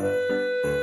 Música